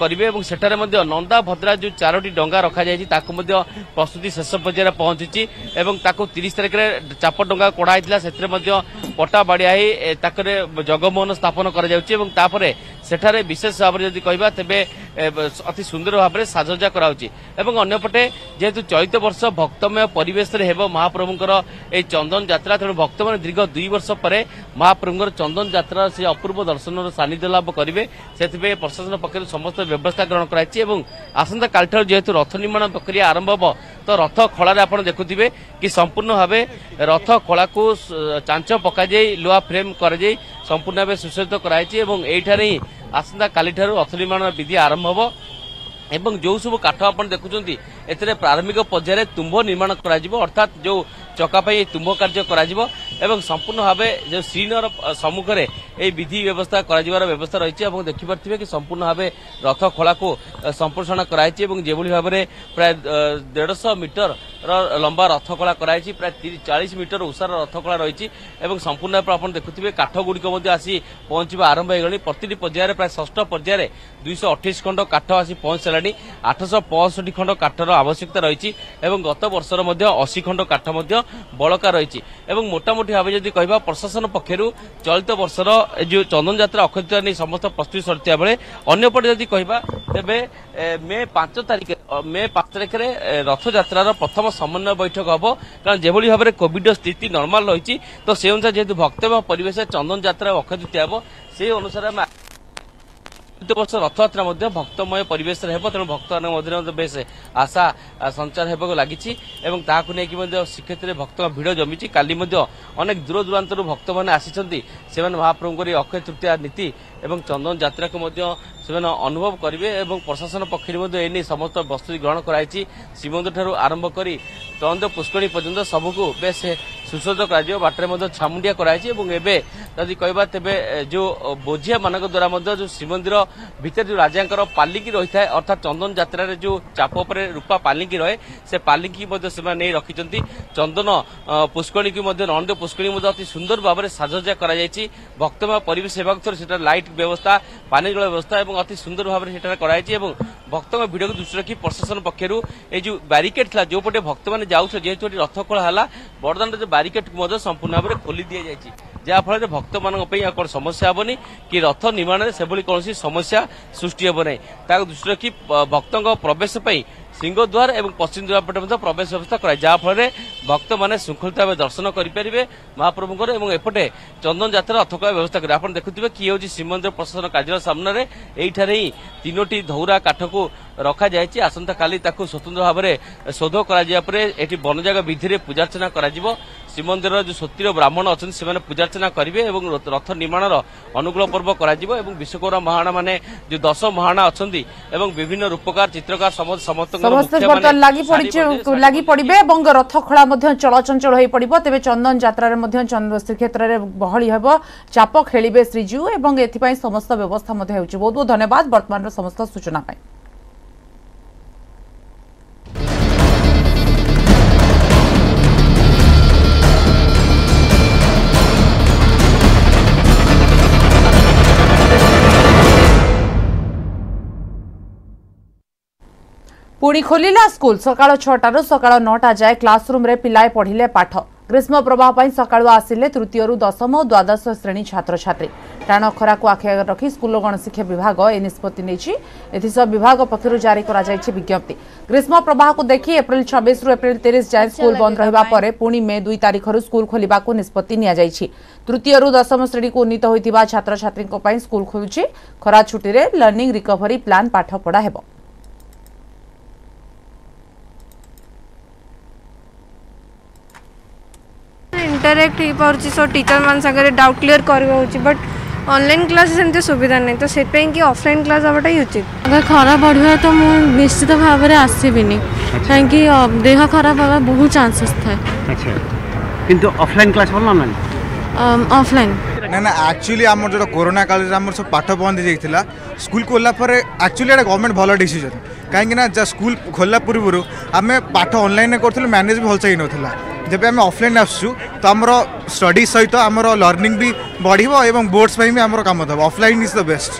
କରିବେ ଏବଂ ସେଠାରେ ମଧ୍ୟ ନନ୍ଦା ଭଦ୍ରା ଯେଉଁ ଚାରୋଟି ଡଙ୍ଗା ରଖାଯାଇଛି ତାକୁ ମଧ୍ୟ ପ୍ରସ୍ତୁତି ଶେଷ ପର୍ଯ୍ୟାୟରେ ପହଞ୍ଚିଛି ଏବଂ ତାକୁ ତିରିଶ ତାରିଖରେ ଚାପ ଡଙ୍ଗା କଢ଼ା ହୋଇଥିଲା ସେଥିରେ ମଧ୍ୟ ପଟା ବାଡ଼ିଆ ହୋଇ ତାକରେ ଜଗମୋହନ ସ୍ଥାପନ କରାଯାଉଛି ଏବଂ ତାପରେ ସେଠାରେ ବିଶେଷ ଭାବରେ ଯଦି କହିବା ତେବେ ଅତି ସୁନ୍ଦର ଭାବରେ ସାଜସଜା କରାଯାଉଛି ଏବଂ ଅନ୍ୟପଟେ ଯେହେତୁ ଚଳିତ ବର୍ଷ ଭକ୍ତମୟ ପରିବେଶରେ ହେବ ମହାପ୍ରଭୁଙ୍କର ଏହି ଚନ୍ଦନ ଯାତ୍ରା ତେଣୁ ଭକ୍ତମାନେ ଦୀର୍ଘ ଦୁଇ ବର୍ଷ ପରେ ମହାପ୍ରଭୁଙ୍କର ଚନ୍ଦନ ଯାତ୍ରାର ସେ ଅପୂର୍ବ ଦର୍ଶନର ସାନ୍ନିଧ୍ୟ ଲାଭ କରିବେ ସେଥିପାଇଁ ପ୍ରଶାସନ ପକ୍ଷରୁ ସମସ୍ତ ବ୍ୟବସ୍ଥା ଗ୍ରହଣ କରାଯାଇଛି ଏବଂ ଆସନ୍ତାକାଲିଠାରୁ ଯେହେତୁ ରଥ ନିର୍ମାଣ ପ୍ରକ୍ରିୟା ଆରମ୍ଭ ହେବ ତ ରଥ ଖଳାରେ ଆପଣ ଦେଖୁଥିବେ କି ସମ୍ପୂର୍ଣ୍ଣ ଭାବେ ରଥ ଖଳାକୁ ଚାଞ୍ଚ ପକାଯାଇ ଲୁହା ଫ୍ରେମ୍ କରାଯାଇ সম্পূর্ণ ভাবে সুসজ্জিত করাহোইছে এবং এইঠার ହିଁ ଆସନ୍ତାକାଲିଠାରୁ ଅସଲିମାଣ ବିଧି ଆରମ୍ଭ ହେବ এবং ଯେଉଁ ସବୁ କାଠ ଆପଣ ଦେଖୁଛନ୍ତି ଏଥିରେ ପ୍ରାରମ୍ଭିକ ପର୍ଯ୍ୟାୟରେ ତୁମ୍ବ ନିର୍ମାଣ କରାଯିବ ଅର୍ଥାତ୍ ଯେଉଁ ଚକା ପାଇଁ ତୁମ୍ବ କାର୍ଯ୍ୟ କରାଯିବ ଏବଂ ସମ୍ପୂର୍ଣ୍ଣ ଭାବେ ଯେଉଁ ଶ୍ରୀନଗର ସମ୍ମୁଖରେ ଏହି ବିଧି ବ୍ୟବସ୍ଥା କରାଯିବାର ବ୍ୟବସ୍ଥା ରହିଛି ଏବଂ ଦେଖିପାରୁଥିବେ କି ସମ୍ପୂର୍ଣ୍ଣ ଭାବେ ରଥ ଖୋଳାକୁ ସମ୍ପ୍ରସାରଣ କରାଯାଇଛି ଏବଂ ଯେଭଳି ଭାବରେ ପ୍ରାୟ ଦେଢ଼ଶହ ମିଟରର ଲମ୍ବା ରଥକଳା କରାଯାଇଛି ପ୍ରାୟ ଚାଳିଶ ମିଟର ଉଷାର ରଥକଳା ରହିଛି ଏବଂ ସମ୍ପୂର୍ଣ୍ଣ ଭାବେ ଆପଣ ଦେଖୁଥିବେ କାଠଗୁଡ଼ିକ ମଧ୍ୟ ଆସି ପହଞ୍ଚିବା ଆରମ୍ଭ ହୋଇଗଲାଣି ପ୍ରତିଟି ପର୍ଯ୍ୟାୟରେ ପ୍ରାୟ ଷଷ୍ଠ ପର୍ଯ୍ୟାୟରେ ଦୁଇଶହ ଅଠେଇଶ ଖଣ୍ଡ କାଠ ଆସି ପହଞ୍ଚିସାରିଲାଣି ଆଠଶହ ପଞ୍ଚଷଠି ଖଣ୍ଡ କାଠର ଆବଶ୍ୟକତା ରହିଛି ଏବଂ ଗତ ବର୍ଷର ମଧ୍ୟ ଅଶୀ ଖଣ୍ଡ କାଠ ମଧ୍ୟ ବଳକା ରହିଛି ଏବଂ ମୋଟାମୋଟି ଭାବେ ଯଦି କହିବା ପ୍ରଶାସନ ପକ୍ଷରୁ ଚଳିତ ବର୍ଷର যে চন্দন যাত্রা অক্ষয়তৃতীয়া নিয়ে সমস্ত প্রস্তুতি সরিথা বেড়ে অন্যপটে যদি কহা তেবে মে পাঁচ তারিখ মে পাঁচ তারিখে রথযাত্রার প্রথম সমন্বয় বৈঠক হব কারণ যেভাবে ভাবে কোভিডর স্থিতি নর্মাল রয়েছে তো সেই অনুসারে যেহেতু ভক্তব্য পরিবেশে চন্দন যাত্রা অক্ষয়তৃতীয়া হব সেই অনুসারে আমি বর্ষ রথযাত্রা মধ্যে ভক্তময় পরিবেশে হব তেমন ভক্তମାନଙ୍କ মধ্যে বেশ আশা সঞ্চার হওয়া লাগিছি এবং তাহলে নিয়ে শ্রীক্ষেত্রে ভক্ত ভিড় জমিছে কালি অনেক দূর দূরান্তর ভক্ত মানে আসিছেন সে মহাপ্রভুঙ্কর অক্ষয় তৃতীয়া নীতি এবং ଚନ୍ଦନ ଯାତ୍ରାକୁ ମଧ୍ୟ ସେମାନେ ଅନୁଭବ କରିବେ ଏବଂ ପ୍ରଶାସନ ପକ୍ଷରୁ ମଧ୍ୟ ଏନେଇ ସମସ୍ତ ପ୍ରସ୍ତୁତି ଗ୍ରହଣ କରାଯାଇଛି ଶ୍ରୀମନ୍ଦିରଠାରୁ ଆରମ୍ଭ କରି ଚନ୍ଦନ ପୁଷ୍କରଣୀ ପର୍ଯ୍ୟନ୍ତ ସବୁକୁ ବେଶ୍ ସୁସଜ୍ଜ କରାଯିବ ବାଟରେ ମଧ୍ୟ ଛାମୁଣ୍ଡିଆ କରାଯାଇଛି ଏବଂ ଏବେ ଯଦି କହିବା ତେବେ ଯେଉଁ ବୋଝିଆମାନଙ୍କ ଦ୍ୱାରା ମଧ୍ୟ ଯେଉଁ ଶ୍ରୀମନ୍ଦିର ଭିତରେ ଯେଉଁ ରାଜାଙ୍କର ପାଲିଙ୍କି ରହିଥାଏ ଅର୍ଥାତ୍ ଚନ୍ଦନ ଯାତ୍ରାରେ ଯେଉଁ ଚାପ ଉପରେ ରୂପା ପାଲିଙ୍କି ରହେ ସେ ପାଲିଙ୍କି ମଧ୍ୟ ସେମାନେ ନେଇ ରଖିଛନ୍ତି ଚନ୍ଦନ ପୁଷ୍କରଣୀକୁ ମଧ୍ୟ ନଣନ୍ଦ ପୁଷ୍କରଣୀ ମଧ୍ୟ ଅତି ସୁନ୍ଦର ଭାବରେ ସାଜସଜା କରାଯାଇଛି ଭକ୍ତମୟ ପରିବେଶ ହେବାକୁ ଥରେ ସେଠାରେ ଲାଇଟ୍ ব্যবস্থা পানীয় জল ব্যবস্থা এবং অতি সুন্দর ভাবে সেখানে করা হয়েছে এবং ভক্তঙ্ ভিড়কে দৃষ্টি রাখি প্রশাসন পক্ষর এই যে ব্যারিকেড লা যেপটে ভক্ত মানে যাচ্ছে যেহেতু এটি রথ খোলা হল বর্ধমানের যে ব্যারিকেডকে মধ্যে সম্পূর্ণ ভাবে খোলি দিয়ে যাই ଯାହାଫଳରେ ଭକ୍ତମାନଙ୍କ ପାଇଁ ଆଉ କ'ଣ ସମସ୍ୟା ହେବନି କି ରଥ ନିର୍ମାଣରେ ସେଭଳି କୌଣସି ସମସ୍ୟା ସୃଷ୍ଟି ହେବ ନାହିଁ ତାକୁ ଦୃଷ୍ଟି ରଖି ଭକ୍ତଙ୍କ ପ୍ରବେଶ ପାଇଁ সিংহদ্বার এবং পশ্চিম দ্বার পটে মধ্যে প্রবেশ ব্যবস্থা করা যা ফলে ভক্ত মানে শৃঙ্খলিত ভাবে দর্শন করে মহাপ্রভুঙ্কর এবং এপটে চন্দন যাত্রার অথকা ব্যবস্থা করে আপনার দেখুবে কি হচ্ছে শ্রীমন্দির প্রশাসন কার্যালয় সামনে এইঠার হি তিনোটি ধৌরা কাঠক রখা যাই আসন্তকালি তাকে স্বতন্ত্র ভাবে শোধ করা পরে এটি বনজাগ বিধি পূজার্চনা করা ଶ୍ରୀମନ୍ଦିରର ଯେଉଁ ସୋତିର ବ୍ରାହ୍ମଣ ଅଛନ୍ତି ସେମାନେ ପୂଜାର୍ଚ୍ଚନା କରିବେ ଏବଂ ରଥ ନିର୍ମାଣର ଅନୁକୂଳ ପର୍ବ କରାଯିବ ଏବଂ ବିଶ୍ୱକର୍ମା ମହାରଣାମାନେ ଯେଉଁ ଦଶ ମହାରଣା ଅଛନ୍ତି ଏବଂ ବିଭିନ୍ନ ରୂପକାର ଚିତ୍ରକାର ସମସ୍ତଙ୍କ ଲାଗି ପଡିବେ ଏବଂ ରଥ ଖୋଳା ମଧ୍ୟ ଚଳଚଞ୍ଚଳ ହୋଇପଡିବ ତେବେ ଚନ୍ଦନ ଯାତ୍ରାରେ ମଧ୍ୟ ଶ୍ରୀକ୍ଷେତ୍ରରେ ବହଳି ହେବ ଚାପ ଖେଳିବେ ଶ୍ରୀଜୀଉ ଏବଂ ଏଥିପାଇଁ ସମସ୍ତ ବ୍ୟବସ୍ଥା ମଧ୍ୟ ହେଉଛି ବହୁତ ବହୁତ ଧନ୍ୟବାଦ ବର୍ତ୍ତମାନର ସମସ୍ତ ସୂଚନା ପାଇଁ ପୁଣି ଖୋଲିଲା ସ୍କୁଲ ସକାଳ ଛଅଟାରୁ ସକାଳ ନଅଟା ଯାଏ କ୍ଲାସରୁମ୍ରେ ପିଲାଏ ପଢ଼ିଲେ ପାଠ ଗ୍ରୀଷ୍ମ ପ୍ରବାହ ପାଇଁ ସକାଳୁ ଆସିଲେ ତୃତୀୟରୁ ଦଶମ ଓ ଦ୍ୱାଦଶ ଶ୍ରେଣୀ ଛାତ୍ରଛାତ୍ରୀ ଟାଣ ଖରାକୁ ଆଖିଆଗରେ ରଖି ସ୍କୁଲ ଓ ଗଣଶିକ୍ଷା ବିଭାଗ ଏ ନିଷ୍ପତ୍ତି ନେଇଛି ଏଥିସହ ବିଭାଗ ପକ୍ଷରୁ ଜାରି କରାଯାଇଛି ବିଜ୍ଞପ୍ତି ଗ୍ରୀଷ୍ମ ପ୍ରବାହକୁ ଦେଖି ଏପ୍ରିଲ ଛବିଶରୁ ଏପ୍ରିଲ ତିରିଶ ଯାଏଁ ସ୍କୁଲ ବନ୍ଦ ରହିବା ପରେ ପୁଣି ମେ ଦୁଇ ତାରିଖରୁ ସ୍କୁଲ ଖୋଲିବାକୁ ନିଷ୍ପତ୍ତି ନିଆଯାଇଛି ତୃତୀୟରୁ ଦଶମ ଶ୍ରେଣୀକୁ ଉନ୍ନୀତ ହୋଇଥିବା ଛାତ୍ରଛାତ୍ରୀଙ୍କ ପାଇଁ ସ୍କୁଲ ଖୋଲୁଛି ଖରା ଛୁଟିରେ ଲର୍ଣ୍ଣିଂ ରିକଭରି ପ୍ଲାନ୍ ପାଠପଢ଼ା ହେବ ଇଣ୍ଟରାକ୍ଟ ହେଇପାରୁଛି ସୋ ଟିଚର୍ମାନେ ସାଙ୍ଗରେ ଡାଉଟ୍ କ୍ଲିୟର୍ କରିବା ହେଉଛି ବଟ୍ ଅନଲାଇନ୍ କ୍ଲାସ୍ ସେମିତି ସୁବିଧା ନାହିଁ ତ ସେଥିପାଇଁ କି ଅଫଲାଇନ୍ କ୍ଲାସ୍ ହେବାଟା ହିଁ ଉଚିତ ଅଗର ଖରା ବଢ଼ିବା ତ ମୁଁ ନିଶ୍ଚିତ ଭାବରେ ଆସିବିନି କାହିଁକି ଦେହ ଖରାପ ହେବା ବହୁତ ଚାନ୍ସେସ୍ ଥାଏ କିନ୍ତୁ ଅଫଲାଇନ୍ କ୍ଲାସ୍ ଭଲ ଅନଲାଇନ୍ ଅଫଲାଇନ୍ ନା ନା ଆକ୍ଚୁଆଲି ଆମର ଯେଉଁଟା କୋରୋନା କାଳରେ ଆମର ସବୁ ପାଠ ବନ୍ଦ ହେଇଯାଇଥିଲା ସ୍କୁଲ ଖୋଲିଲା ପରେ ଆକ୍ଚୁଆଲି ଏଇଟା ଗଭର୍ଣ୍ଣମେଣ୍ଟ ଭଲ ଡିସିଜନ୍ କାହିଁକିନା ଯା ସ୍କୁଲ ଖୋଲିଲା ପୂର୍ବରୁ ଆମେ ପାଠ ଅନଲାଇନ୍ରେ କରୁଥିଲୁ ମ୍ୟାନେଜ୍ ବି ଭଲସେ ହେଇନଥିଲା ଯେବେ ଆମେ ଅଫଲାଇନ୍ ଆସୁଛୁ ତ ଆମର ଷ୍ଟଡି ସହିତ ଆମର ଲର୍ଣ୍ଣିଂ ବି ବଢ଼ିବ ଏବଂ ବୋର୍ଡସ୍ ପାଇଁ ବି ଆମର କାମ ଦେବ ଅଫଲାଇନ୍ ଇଜ୍ ଦ ବେଷ୍ଟ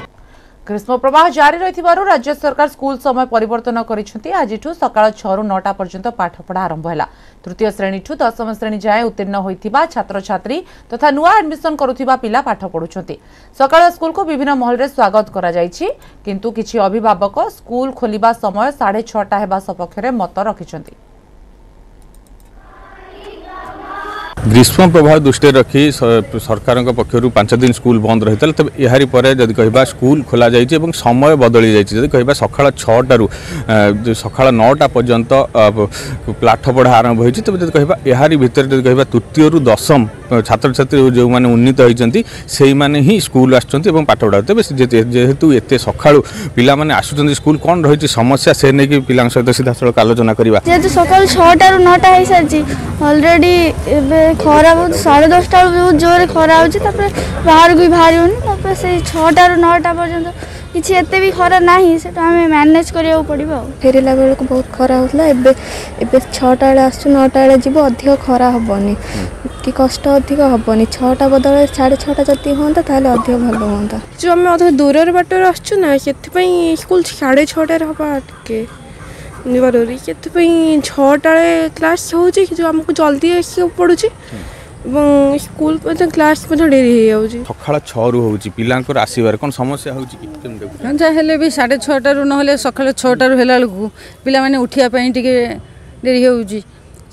ଗ୍ରୀଷ୍ମ ପ୍ରବାହ ଜାରି ରହିଥିବାରୁ ରାଜ୍ୟ ସରକାର ସ୍କୁଲ ସମୟ ପରିବର୍ତ୍ତନ କରିଛନ୍ତି ଆଜିଠୁ ସକାଳ ଛଅରୁ ନଅଟା ପର୍ଯ୍ୟନ୍ତ ପାଠପଢ଼ା ଆରମ୍ଭ ହେଲା ତୃତୀୟ ଶ୍ରେଣୀଠୁ ଦଶମ ଶ୍ରେଣୀ ଯାଏଁ ଉତ୍ତୀର୍ଣ୍ଣ ହୋଇଥିବା ଛାତ୍ରଛାତ୍ରୀ ତଥା ନୂଆ ଆଡମିସନ୍ କରୁଥିବା ପିଲା ପାଠ ପଢ଼ୁଛନ୍ତି ସକାଳୁଆ ସ୍କୁଲକୁ ବିଭିନ୍ନ ମହଲରେ ସ୍ୱାଗତ କରାଯାଇଛି କିନ୍ତୁ କିଛି ଅଭିଭାବକ ସ୍କୁଲ ଖୋଲିବା ସମୟ ସାଢ଼େ ଛଅଟା ହେବା ସପକ୍ଷରେ ମତ ରଖିଛନ୍ତି ग्रीष्म प्रवाह दृष्टि रकि सरकार पक्षहरू पाँच दिन स्कुल बन्द रहेछ तपाईँ यारिपर जिम्मि कहिुल् खोलाइ समय बदली सका छ सकाल ना पर्यन्तठपढा आरम्भ तपाईँ कहाँ एरि भित्र तृतीय रु ছাত্রছাত্রী ଯେଉଁମାନେ ଉନ୍ନୀତ ହୋଇଛନ୍ତି ସେଇମାନେ ହିଁ ସ୍କୁଲ ଆସୁଛନ୍ତି ଏବଂ ପାଠ ପଢ଼ା ତେବେ ଯେହେତୁ ଏତେ ସକାଳୁ ପିଲାମାନେ ଆସୁଛନ୍ତି ସ୍କୁଲ କ'ଣ ରହିଛି ସମସ୍ୟା ସେ ନେଇକି ପିଲାଙ୍କ ସହିତ ସିଧାସଳଖ ଆଲୋଚନା କରିବା ଯେହେତୁ ସକାଳୁ ଛଅଟାରୁ ନଅଟା ହେଇସାରିଛି ଅଲରେଡ଼ି ଏବେ ଖରା ବହୁତ ସାଢ଼େ ଦଶଟା ବେଳକୁ ବହୁତ ଜୋରରେ ଖରା ହେଉଛି ତାପରେ ବାହାରକୁ ବି ବାହାରି ହେଉନି ତାପରେ ସେଇ ଛଅଟାରୁ ନଅଟା ପର୍ଯ୍ୟନ୍ତ କିଛି ଏତେ ବି ଖରା ନାହିଁ ସେଟା ଆମେ ମ୍ୟାନେଜ୍ କରିବାକୁ ପଡ଼ିବ ଆଉ ଫେରିଲା ବେଳକୁ ବହୁତ ଖରା ହେଉଥିଲା ଏବେ ଏବେ ଛଅଟା ବେଳେ ଆସୁଛୁ ନଅଟା ବେଳେ ଯିବୁ ଅଧିକ ଖରା ହେବନି କି କଷ୍ଟ ଅଧିକ ହେବନି ଛଅଟା ବଦଳରେ ସାଢ଼େ ଛଅଟା ଯଦି ହୁଅନ୍ତା ତାହେଲେ ଅଧିକ ଭଲ ହୁଅନ୍ତା ଯେଉଁ ଆମେ ଅଧିକ ଦୂରର ବାଟରେ ଆସୁଛୁ ନା ସେଥିପାଇଁ ସ୍କୁଲ ସାଢ଼େ ଛଅଟାରେ ହେବା ଟିକେ ଜରୁରୀ ସେଥିପାଇଁ ଛଅଟା ବେଳେ କ୍ଲାସ୍ ହେଉଛି ଯେଉଁ ଆମକୁ ଜଲ୍ଦି ଆସିବାକୁ ପଡ଼ୁଛି ଏବଂ ସ୍କୁଲ ମଧ୍ୟ କ୍ଲାସ୍ ମଧ୍ୟ ଡେରି ହେଇଯାଉଛି ସକାଳ ଛଅରୁ ହେଉଛି ପିଲାଙ୍କର ଆସିବାରେ କ'ଣ ସମସ୍ୟା ହେଉଛି ଯାହା ହେଲେ ବି ସାଢ଼େ ଛଅଟାରୁ ନହେଲେ ସକାଳ ଛଅଟାରୁ ହେଲା ବେଳକୁ ପିଲାମାନେ ଉଠିବା ପାଇଁ ଟିକେ ଡେରି ହେଉଛି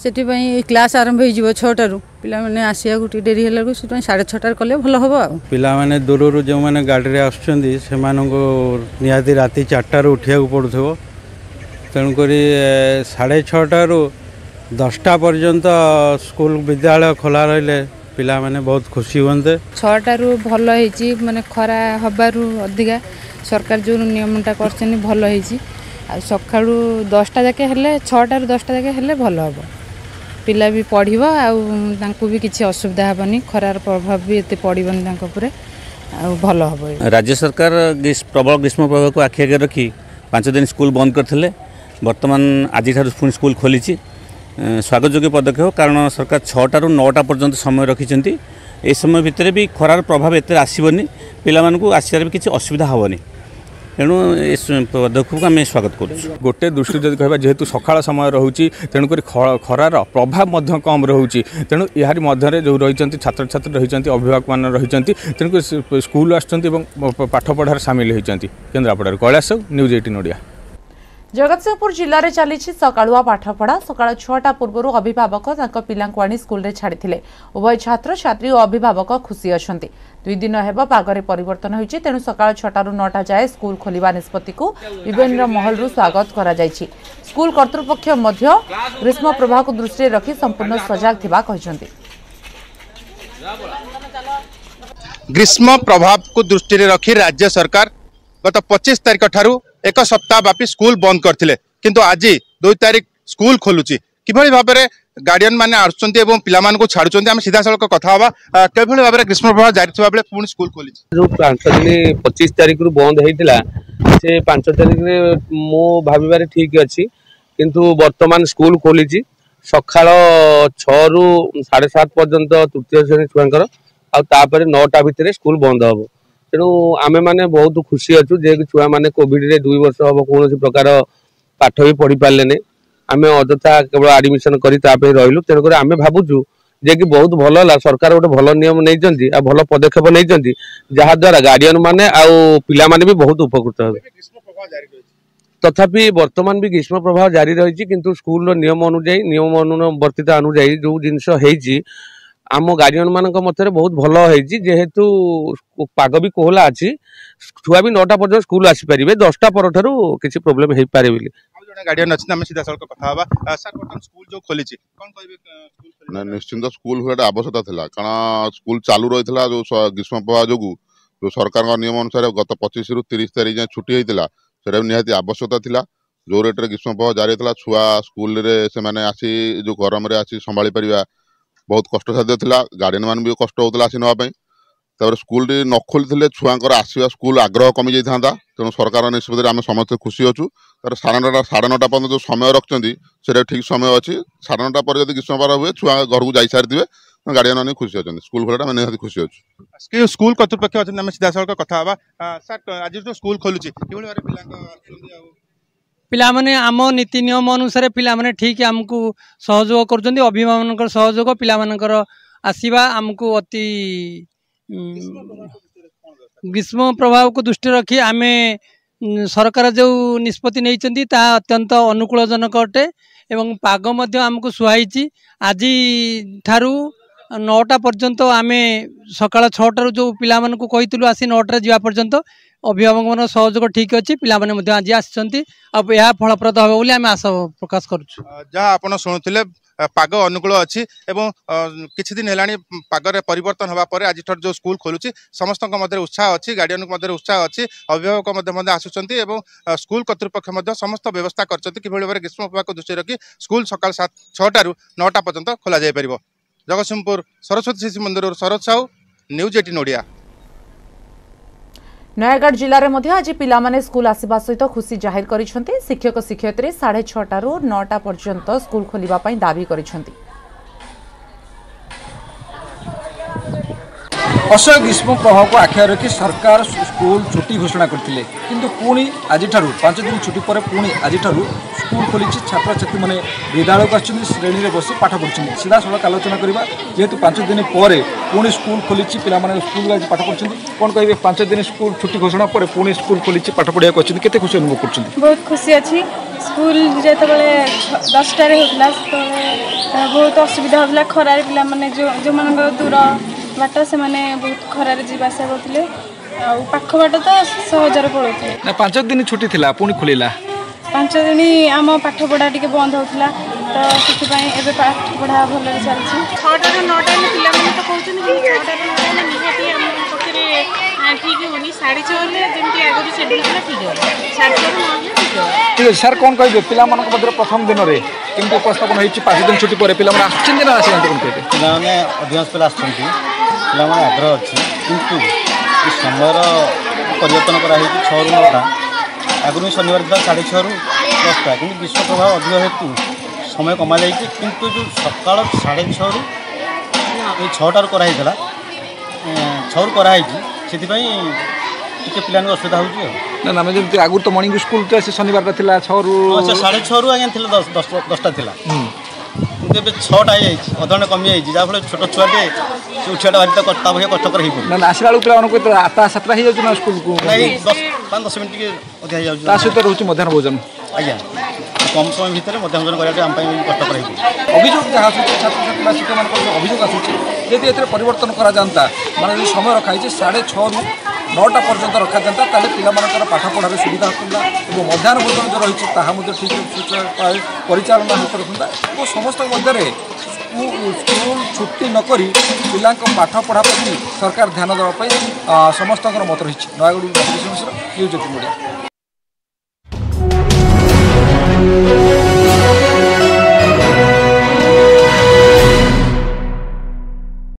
ସେଥିପାଇଁ କ୍ଲାସ୍ ଆରମ୍ଭ ହେଇଯିବ ଛଅଟାରୁ ପିଲାମାନେ ଆସିବାକୁ ଟିକେ ଡେରି ହେଲା ବେଳକୁ ସେଥିପାଇଁ ସାଢ଼େ ଛଅଟାରେ କଲେ ଭଲ ହେବ ଆଉ ପିଲାମାନେ ଦୂରରୁ ଯେଉଁମାନେ ଗାଡ଼ିରେ ଆସୁଛନ୍ତି ସେମାନଙ୍କୁ ନିହାତି ରାତି ଚାରିଟାରୁ ଉଠିବାକୁ ପଡ଼ୁଥିବ ତେଣୁକରି ସାଢ଼େ ଛଅଟାରୁ দশটা পর্যন্ত স্কুল বিদ্যালয় খোলা রহলে ପିଲାମାନେ ବହୁତ ଖୁସି ହୁଅନ୍ତେ ଛଅଟାରୁ ଭଲ ହେଇଛି ମାନେ ଖରା ହେବାରୁ ଅଧିକା ସରକାର ଯେଉଁ ନିୟମଟା କରିଛନ୍ତି ଭଲ ହେଇଛି ଆଉ ସକାଳୁ ଦଶଟା ଯାକେ ହେଲେ ଛଅଟାରୁ ଦଶଟା ଯାକେ ହେଲେ ଭଲ ହେବ ପିଲା ବି ପଢ଼ିବ ଆଉ ତାଙ୍କୁ ବି କିଛି ଅସୁବିଧା ହେବନି ଖରାର ପ୍ରଭାବ ବି ଏତେ ପଡ଼ିବନି ତାଙ୍କ ଉପରେ ଆଉ ଭଲ ହେବ ରାଜ୍ୟ ସରକାର ପ୍ରବଳ ଗ୍ରୀଷ୍ମ ପ୍ରବାହକୁ ଆଖି ଆଗରେ ରଖି ପାଞ୍ଚ ଦିନ ସ୍କୁଲ ବନ୍ଦ କରିଥିଲେ ବର୍ତ୍ତମାନ ଆଜିଠାରୁ ପୁଣି ସ୍କୁଲ ଖୋଲିଛି ସ୍ୱାଗତଯୋଗ୍ୟ ପଦକ୍ଷେପ କାରଣ ସରକାର ଛଅଟାରୁ ନଅଟା ପର୍ଯ୍ୟନ୍ତ ସମୟ ରଖିଛନ୍ତି এই সময় ভিতরে বি খরার প্রভাব এত আসবনি পিলামানকু আসিবার কিছু অসুবিধা হবনি তেণু এ পদক্ষেপকে আমি স্বাগত করছি গোটে দৃষ্টি যদি কহবা যেহেতু সকাল সময় রয়েছে তেণুকরি খরার প্রভাব মধ্য কম রয়েছে তেণু এর মধ্যে যে রয়েছেন ছাত্রছাত্রী রয়েছেন অভিভাবক মানে রয়েছেন তেণুকরি স্কুল আসছেন এবং পাঠপড়ার সামিল হয়েছেন কেন্দ্রাপড়ার কৈলাস সাউ নিউজ এইটিন ওড়িয়া জগৎসিংহপুর জেলার চালছে সকাড়ুয়া পাঠপড়া সকাল ছটা পূর্বর অভিভাবক তাঁর পিলাঙ্কু আনি স্কুলে ছাড়িলে উভয় ছাত্রছাত্রী ও অভিভাবক খুশি অনেক দুই দিন হব পাগরে পরিবর্তন হয়েছে তেণু সকাল ছটার নটা যায় স্কুল খোলা নিষ্পত্তি বিভিন্ন মহলর স্বাগত করা যাই স্কুল কর্তৃপক্ষ মধ্য গ্রীষ্ম প্রবাহক দৃষ্টি রাখি সম্পূর্ণ সজাগ থাকা গ্রীষ্ম প্রভাবক দৃষ্টি রাখি রাজ্য সরকার গত পঁচিশ তারিখ ঠার এক সপ্তাহ ব্যাপী স্কুল বন্ধ করে কিন্তু আজ দুই তারিখ স্কুল খোলুচি কিভাবে ভাবে গার্ডিয়ান মানে আসুন এবং পিলামানকু ছাড়ুচার আমি সিধা সড়ক কথা হওয়া কেভাবে ভাবে গ্রীষ্ম প্রভাব জারি থাকা বেড়ে পুঁ স্কুল খোলি পাঁচ দিন পঁচিশ তারিখর বন্ধ হয়েছিল সে পাঁচ তারিখে মু ভাবিবার ঠিক আছে কিন্তু বর্তমান স্কুল খোলিছি সকাল ছু সাড়ে সাত পর্যন্ত তৃতীয় শ্রেণী ছুঁকর আপরে নটা ভিতরে স্কুল বন্ধ হব ତେଣୁ ଆମେମାନେ ବହୁତ ଖୁସି ଅଛୁ ଯେହେତୁ ଛୁଆମାନେ କୋଭିଡ଼ରେ ଦୁଇ ବର୍ଷ ହେବ କୌଣସି ପ୍ରକାର ପାଠ ବି ପଢ଼ି ପାରିଲେନି ଆମେ ଅଯଥା କେବଳ ଆଡ଼ମିସନ୍ କରି ତା ପାଇଁ ରହିଲୁ ତେଣୁକରି ଆମେ ଭାବୁଛୁ ଯେ କି ବହୁତ ଭଲ ହେଲା ସରକାର ଗୋଟେ ଭଲ ନିୟମ ନେଇଛନ୍ତି ଆଉ ଭଲ ପଦକ୍ଷେପ ନେଇଛନ୍ତି ଯାହାଦ୍ୱାରା ଗାର୍ଡିଆନ ମାନେ ଆଉ ପିଲାମାନେ ବି ବହୁତ ଉପକୃତ ହେବେ ତଥାପି ବର୍ତ୍ତମାନ ବି ଗ୍ରୀଷ୍ମ ପ୍ରବାହ ଜାରି ରହିଛି କିନ୍ତୁ ସ୍କୁଲର ନିୟମ ଅନୁଯାୟୀ ନିୟମ ଅନୁବର୍ତ୍ତିତା ଅନୁଯାୟୀ ଯେଉଁ ଜିନିଷ ହେଇଛି ଆମ ଗାର୍ଡିଆନ ମାନଙ୍କ ମଧ୍ୟରେ ବହୁତ ଭଲ ହେଇଛି ଯେହେତୁ ପାଗ ବି କୋହଲା ଅଛି ଛୁଆ ବି ନଅଟା ପର୍ଯ୍ୟନ୍ତ ସ୍କୁଲ ଆସିପାରିବେ ଦଶଟା ପରଠାରୁ କିଛି ପ୍ରୋବ୍ଲେମ ହେଇପାରେ ବୋଲି ଗାର୍ଡିଆନ ଅଛନ୍ତି ଆମେ ସିଧାସଳଖ କଥା ହେବା ସାର୍ ବର୍ତ୍ତମାନ ସ୍କୁଲ ଖୋଲିଛି କ'ଣ କହିବେ ନା ନିଶ୍ଚିନ୍ତ ସ୍କୁଲ ଖୋଲିବାଟା ଆବଶ୍ୟକତା ଥିଲା କାରଣ ସ୍କୁଲ ଚାଲୁ ରହିଥିଲା ଯୋଉ ଗ୍ରୀଷ୍ମ ପ୍ରବାହ ଯୋଗୁଁ ଯୋଉ ସରକାରଙ୍କ ନିୟମ ଅନୁସାରେ ଗତ ପଚିଶରୁ ତିରିଶ ତାରିଖ ଯାଏଁ ଛୁଟି ହେଇଥିଲା ସେଇଟା ବି ନିହାତି ଆବଶ୍ୟକତା ଥିଲା ଯେଉଁ ରେଟ୍ରେ ଗ୍ରୀଷ୍ମ ପ୍ରବାହ ଜାରି ହେଇଥିଲା ଛୁଆ ସ୍କୁଲରେ ସେମାନେ ଆସି ଯେଉଁ ଗରମରେ ଆସି ସମ୍ଭାଳି ପାରିବା ବହୁତ କଷ୍ଟସାଧ୍ୟ ଥିଲା ମାନେ ବି କଷ୍ଟ ହେଉଥିଲା ଆସି ନେବା ପାଇଁ ତା'ପରେ ସ୍କୁଲଟି ନ ଖୋଲିଥିଲେ ଛୁଆଙ୍କର ଆସିବା ସ୍କୁଲ ଆଗ୍ରହ କମିଯାଇଥାନ୍ତା ତେଣୁ ସରକାର ନିଷ୍ପତ୍ତିରେ ଆମେ ସମସ୍ତେ ଖୁସି ଅଛୁ ତା'ପରେ ସାଢ଼େ ନଅଟା ସାଢ଼େ ନଅଟା ପର୍ଯ୍ୟନ୍ତ ଯେଉଁ ସମୟ ରଖିଛନ୍ତି ସେଇଟା ଠିକ୍ ସମୟ ଅଛି ସାଢ଼େ ନଅଟା ପରେ ଯଦି ଗ୍ରୀଷ୍ମ ହୁଏ ଛୁଆ ଘରକୁ ଯାଇସାରିଥିବେ ଗାର୍ଡିଆନ୍ ମାନେ ଖୁସି ଅଛନ୍ତି ସ୍କୁଲ ଖୋଲାଟା ଆମେ ନିହାତି ଖୁସି ଅଛୁ ସ୍କୁଲ କର୍ତ୍ତୃପକ୍ଷ ଅଛନ୍ତି ଆମେ ସିଧାସଳଖ କଥା ହେବା ସାର୍ ଆଜି ସ୍କୁଲ ଖୋଲୁଛି ପିଲାମାନେ ଆମ ନୀତି ନିୟମ ଅନୁସାରେ ପିଲାମାନେ ଠିକ୍ ଆମକୁ ସହଯୋଗ କରୁଛନ୍ତି ଅଭିଭାବକମାନଙ୍କର ସହଯୋଗ ପିଲାମାନଙ୍କର ଆସିବା ଆମକୁ ଅତି ଗ୍ରୀଷ୍ମ ପ୍ରଭାବକୁ ଦୃଷ୍ଟିରେ ରଖି ଆମେ ସରକାର ଯେଉଁ ନିଷ୍ପତ୍ତି ନେଇଛନ୍ତି ତାହା ଅତ୍ୟନ୍ତ ଅନୁକୂଳଜନକ ଅଟେ ଏବଂ ପାଗ ମଧ୍ୟ ଆମକୁ ସୁହାଇଛି ଆଜିଠାରୁ ନଅଟା ପର୍ଯ୍ୟନ୍ତ ଆମେ ସକାଳ ଛଅଟାରୁ ଯେଉଁ ପିଲାମାନଙ୍କୁ କହିଥିଲୁ ଆସି ନଅଟାରେ ଯିବା ପର୍ଯ୍ୟନ୍ତ ଅଭିଭାବକମାନଙ୍କ ସହଯୋଗ ଠିକ୍ ଅଛି ପିଲାମାନେ ମଧ୍ୟ ଆଜି ଆସିଛନ୍ତି ଆଉ ଏହା ଫଳପ୍ରଦ ହେବ ବୋଲି ଆମେ ଆଶା ପ୍ରକାଶ କରୁଛୁ ଯାହା ଆପଣ ଶୁଣୁଥିଲେ ପାଗ ଅନୁକୂଳ ଅଛି ଏବଂ କିଛି ଦିନ ହେଲାଣି ପାଗରେ ପରିବର୍ତ୍ତନ ହେବା ପରେ ଆଜିଠାରୁ ଯେଉଁ ସ୍କୁଲ ଖୋଲୁଛି ସମସ୍ତଙ୍କ ମଧ୍ୟରେ ଉତ୍ସାହ ଅଛି ଗାର୍ଡ଼ିଆନଙ୍କ ମଧ୍ୟରେ ଉତ୍ସାହ ଅଛି ଅଭିଭାବକ ମଧ୍ୟ ମଧ୍ୟ ଆସୁଛନ୍ତି ଏବଂ ସ୍କୁଲ କର୍ତ୍ତୃପକ୍ଷ ମଧ୍ୟ ସମସ୍ତ ବ୍ୟବସ୍ଥା କରିଛନ୍ତି କିଭଳି ଭାବରେ ଗ୍ରୀଷ୍ମ ପ୍ରଭାବକୁ ଦୃଷ୍ଟିରେ ରଖି ସ୍କୁଲ ସକାଳ ସାତ ଛଅଟାରୁ ନଅଟା ପର୍ଯ୍ୟନ୍ତ ଖୋଲାଯାଇପାରିବ ଜଗତସିଂହପୁର ସରସ୍ୱତୀ ଶିଶୁ ମନ୍ଦିରରୁ ଶରତ ସାହୁ ନ୍ୟୁଜ୍ ଏଟିନ୍ ଓଡ଼ିଆ ନୟାଗଡ଼ ଜିଲ୍ଲାରେ ମଧ୍ୟ ଆଜି ପିଲାମାନେ ସ୍କୁଲ ଆସିବା ସହିତ ଖୁସି ଜାହିର କରିଛନ୍ତି ଶିକ୍ଷକ ଶିକ୍ଷୟିତ୍ରୀ ସାଢ଼େ ଛଅଟାରୁ ନଅଟା ପର୍ଯ୍ୟନ୍ତ ସ୍କୁଲ ଖୋଲିବା ପାଇଁ ଦାବି କରିଛନ୍ତି ଅସହ୍ୟ ଗ୍ରୀଷ୍ମ ପ୍ରଭାବକୁ ଆଖିରେ ରଖି ସରକାର ସ୍କୁଲ ଛୁଟି ଘୋଷଣା କରିଥିଲେ କିନ୍ତୁ ପୁଣି ଆଜିଠାରୁ ପାଞ୍ଚ ଦିନ ଛୁଟି ପରେ ପୁଣି ଆଜିଠାରୁ ସ୍କୁଲ ଖୋଲିଛି ଛାତ୍ରଛାତ୍ରୀମାନେ ବିଦ୍ୟାଳୟକୁ ଆସୁଛନ୍ତି ଶ୍ରେଣୀରେ ବସି ପାଠ ପଢ଼ୁଛନ୍ତି ସିଧାସଳଖ ଆଲୋଚନା କରିବା ଯେହେତୁ ପାଞ୍ଚ ଦିନ ପରେ ପୁଣି ସ୍କୁଲ ଖୋଲିଛି ପିଲାମାନେ ସ୍କୁଲରେ ଆଜି ପାଠ ପଢ଼ୁଛନ୍ତି କ'ଣ କହିବେ ପାଞ୍ଚ ଦିନ ସ୍କୁଲ ଛୁଟି ଘୋଷଣା ପରେ ପୁଣି ସ୍କୁଲ ଖୋଲିଛି ପାଠ ପଢ଼ିବାକୁ ଅଛନ୍ତି କେତେ ଖୁସି ଅନୁଭବ କରୁଛନ୍ତି ବହୁତ ଖୁସି ଅଛି ସ୍କୁଲ ଯେତେବେଳେ ଦଶଟାରେ ହେଉଥିଲା ସେତେବେଳେ ବହୁତ ଅସୁବିଧା ହେଉଥିଲା ଖରାରେ ପିଲାମାନେ ଯେଉଁମାନଙ୍କର ଦୂର ବାଟ ସେମାନେ ବହୁତ ଖରାରେ ଯିବା ଆସିବା କରୁଥିଲେ ଆଉ ପାଖ ବାଟ ତ ସହଜରେ ପଳାଉଥିଲେ ପାଞ୍ଚ ଦିନ ଛୁଟି ଥିଲା ପୁଣି ଖୋଲିଲା ପାଞ୍ଚ ଦିନ ଆମ ପାଠପଢ଼ା ଟିକେ ବନ୍ଦ ହେଉଥିଲା ତ ସେଥିପାଇଁ ଏବେ ପାଠପଢ଼ା ଭଲରେ ଚାଲିଛି ଛଅଟାରୁ ନଅଟା ହେଲେ ପିଲାମାନେ ତ କହୁଛନ୍ତି କି ଛଅଟାରୁ ନଅଟା ହେଲେ ନିହାତି ଆମ ପକ୍ଷରେ ଠିକ୍ ହେବନି ସାଢ଼େ ଛଅ ହେଲେ ଯେମିତି ଆଗରୁ ସେଡ୍ୟୁଲ୍ ଠିକ୍ ହେବ ସାଢ଼େ ଛଅରୁ ଠିକ୍ ଅଛି ସାର୍ କ'ଣ କହିବେ ପିଲାମାନଙ୍କ ମଧ୍ୟରେ ପ୍ରଥମ ଦିନରେ କେମିତି ଉପସ୍ଥାପନ ହେଇଛି ପାଞ୍ଚ ଦିନ ଛୁଟି ପରେ ପିଲାମାନେ ଆସୁଛନ୍ତି ନା ଆସିନାହାନ୍ତି କ'ଣ କହିବେ ପିଲାମାନେ ଅଧିକାଂଶ ପିଲା ଆସୁଛନ୍ତି ପିଲାମାନେ ଆଗ୍ରହ ଅଛି କିନ୍ତୁ ସମୟର ପରିବର୍ତ୍ତନ କରାହେଇଛି ଛଅରୁ ନଅଟା ଆଗରୁ ଶନିବାର ଥିଲା ସାଢ଼େ ଛଅରୁ ଦଶଟା କିନ୍ତୁ ବିଶ୍ୱ ପ୍ରଭାବ ଅଧିକ ହେତୁ ସମୟ କମାଯାଇଛି କିନ୍ତୁ ଯେଉଁ ସକାଳ ସାଢ଼େ ଛଅରୁ ଏଇ ଛଅଟାରୁ କରାହେଇଥିଲା ଛଅରୁ କରାହେଇଛି ସେଥିପାଇଁ ଟିକେ ପିଲାଙ୍କୁ ଅସୁବିଧା ହେଉଛି ଆଉ ନା ଆମେ ଯେମିତି ଆଗରୁ ତ ମର୍ଣ୍ଣିଂ ସ୍କୁଲ ସେ ଶନିବାରଟା ଥିଲା ଛଅରୁ ସାଢ଼େ ଛଅରୁ ଆଜ୍ଞା ଥିଲା ଦଶଟା ଥିଲା କିନ୍ତୁ ଏବେ ଛଅଟା ହେଇଯାଇଛି ଅଧଘଣ୍ଟା କମିଯାଇଛି ଯାହାଫଳରେ ଛୋଟ ଛୁଆଟେ ସେ ଉଠିବାଟା ଭାରି ତା ପାଖେ କଷ୍ଟକର ହେଇପଡ଼ୁଛି ନା ଆସିଲା ବେଳକୁ ପିଲାମାନଙ୍କୁ କେତେ ଆଠଟା ସାତଟା ହେଇଯାଉଛି ନା ସ୍କୁଲକୁ ନାଇଁ ଦଶ ପାଞ୍ଚ ଦଶ ମିନିଟ୍ ଟିକେ ଅଧିକା ହେଇଯାଉଛି ତା ସହିତ ରହୁଛି ମଧ୍ୟାହ୍ନ ଭୋଜନ ଆଜ୍ଞା কম সময় ভিতরে মধ্যাহ্ন করাটা আমি কষ্টকর হয়েছে অভিযোগ যা আসুচ্ছে ছাত্রছাত্রী শিক্ষক অভিযোগ আসুচ্ছে যদি এতে পরিবর্তন করা জানতা মানে সময় রখা হয়েছে সাড়ে ছ নটা পর্যন্ত রখাযাতা তাহলে পিলামানଙ୍କର ପାଠପଢ଼ାରେ ସୁବିଧା ହେଉଥିଲା ଏବଂ ମଧ୍ୟାହ୍ନ ଭୋଜନ ଯେଉଁ ରହିଛି ତାହା ମଧ୍ୟ ଠିକ୍ ପରିଚାଳନା ହୋଇପାରୁଥିଲା ଏବଂ ସମସ୍ତଙ୍କ ମଧ୍ୟରେ ସ୍କୁଲ ଛୁଟି ନକରି ପିଲାଙ୍କ ପାଠ ପଢ଼ା ପ୍ରତି ସରକାର ଧ୍ୟାନ ଦେବା ପାଇଁ ସମସ୍ତଙ୍କର ମତ ରହିଛି ନୟାଗଡ଼ ନ୍ୟୁଜ୍ ଏଟିନ୍ ଓଡ଼ିଆ